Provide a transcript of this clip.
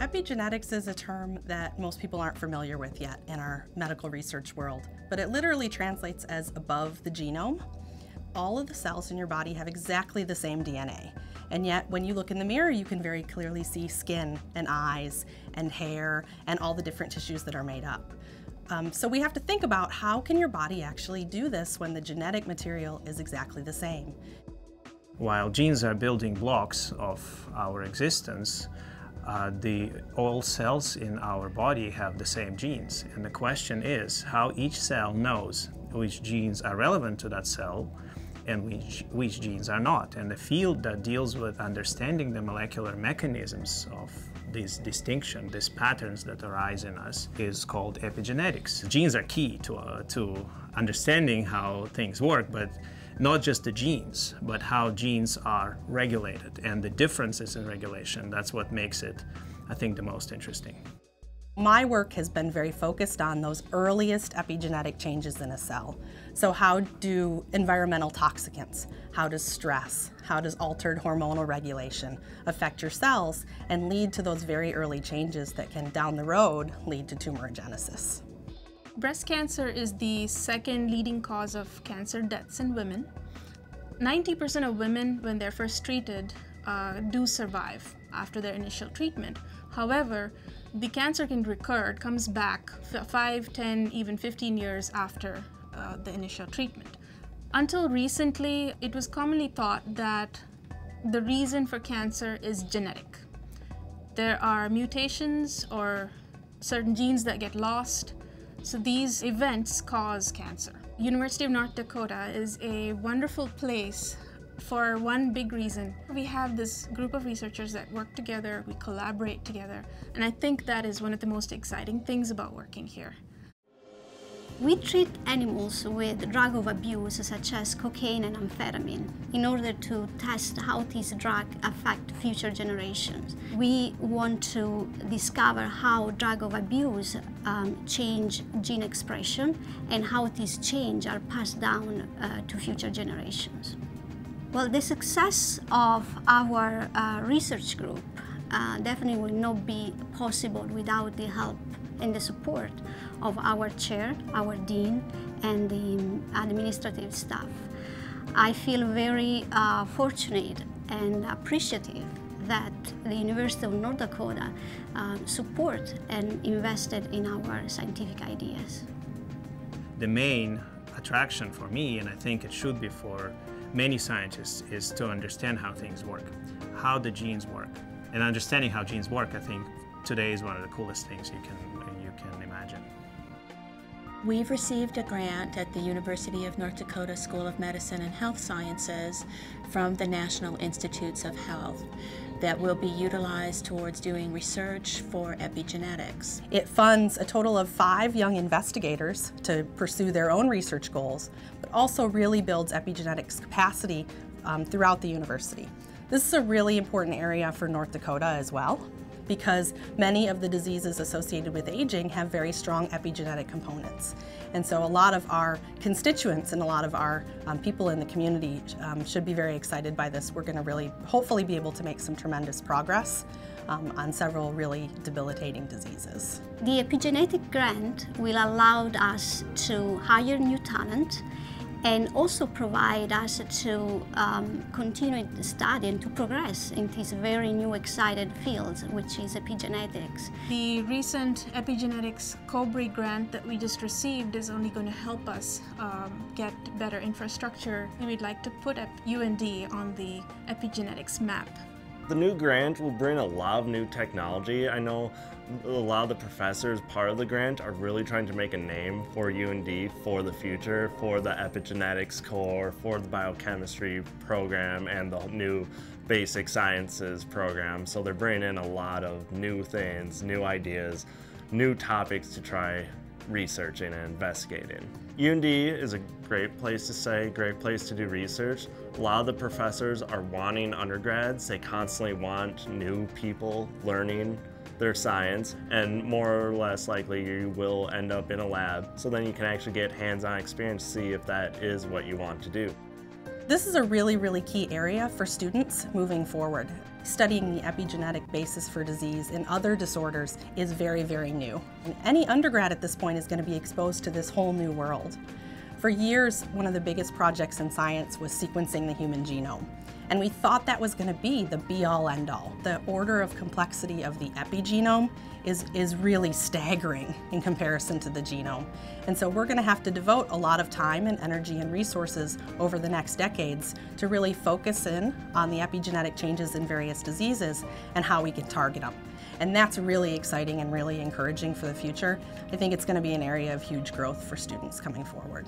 Epigenetics is a term that most people aren't familiar with yet in our medical research world, but it literally translates as above the genome. All of the cells in your body have exactly the same DNA, and yet when you look in the mirror, you can very clearly see skin and eyes and hair and all the different tissues that are made up. Um, so we have to think about how can your body actually do this when the genetic material is exactly the same. While genes are building blocks of our existence, uh, the all cells in our body have the same genes. And the question is how each cell knows which genes are relevant to that cell and which, which genes are not. And the field that deals with understanding the molecular mechanisms of this distinction, these patterns that arise in us, is called epigenetics. Genes are key to, uh, to understanding how things work, but not just the genes, but how genes are regulated and the differences in regulation. That's what makes it, I think, the most interesting. My work has been very focused on those earliest epigenetic changes in a cell. So how do environmental toxicants, how does stress, how does altered hormonal regulation affect your cells and lead to those very early changes that can down the road lead to tumorigenesis. Breast cancer is the second leading cause of cancer deaths in women. 90% of women, when they're first treated, uh, do survive after their initial treatment. However, the cancer can recur, it comes back 5, 10, even 15 years after uh, the initial treatment. Until recently, it was commonly thought that the reason for cancer is genetic. There are mutations or certain genes that get lost so these events cause cancer. University of North Dakota is a wonderful place for one big reason. We have this group of researchers that work together, we collaborate together, and I think that is one of the most exciting things about working here. We treat animals with drug of abuse such as cocaine and amphetamine in order to test how these drugs affect future generations. We want to discover how drug of abuse um, change gene expression and how these change are passed down uh, to future generations. Well, the success of our uh, research group uh, definitely will not be possible without the help and the support of our chair, our dean, and the administrative staff. I feel very uh, fortunate and appreciative that the University of North Dakota uh, support and invested in our scientific ideas. The main attraction for me, and I think it should be for many scientists, is to understand how things work, how the genes work. And understanding how genes work, I think, today is one of the coolest things you can you can imagine. We've received a grant at the University of North Dakota School of Medicine and Health Sciences from the National Institutes of Health that will be utilized towards doing research for epigenetics. It funds a total of five young investigators to pursue their own research goals, but also really builds epigenetics capacity um, throughout the university. This is a really important area for North Dakota as well because many of the diseases associated with aging have very strong epigenetic components. And so a lot of our constituents and a lot of our um, people in the community um, should be very excited by this. We're going to really hopefully be able to make some tremendous progress um, on several really debilitating diseases. The epigenetic grant will allow us to hire new talent and also provide us to um, continue the study and to progress in this very new excited field, which is epigenetics. The recent epigenetics COBRE grant that we just received is only going to help us um, get better infrastructure. And we'd like to put UND on the epigenetics map. The new grant will bring a lot of new technology. I know a lot of the professors part of the grant are really trying to make a name for UND for the future, for the epigenetics core, for the biochemistry program, and the new basic sciences program. So they're bringing in a lot of new things, new ideas, new topics to try researching and investigating. UND is a great place to say, great place to do research. A lot of the professors are wanting undergrads. They constantly want new people learning their science and more or less likely you will end up in a lab so then you can actually get hands-on experience to see if that is what you want to do. This is a really, really key area for students moving forward. Studying the epigenetic basis for disease in other disorders is very, very new. And any undergrad at this point is going to be exposed to this whole new world. For years, one of the biggest projects in science was sequencing the human genome. And we thought that was going to be the be-all end-all. The order of complexity of the epigenome is, is really staggering in comparison to the genome. And so we're going to have to devote a lot of time and energy and resources over the next decades to really focus in on the epigenetic changes in various diseases and how we can target them. And that's really exciting and really encouraging for the future. I think it's going to be an area of huge growth for students coming forward.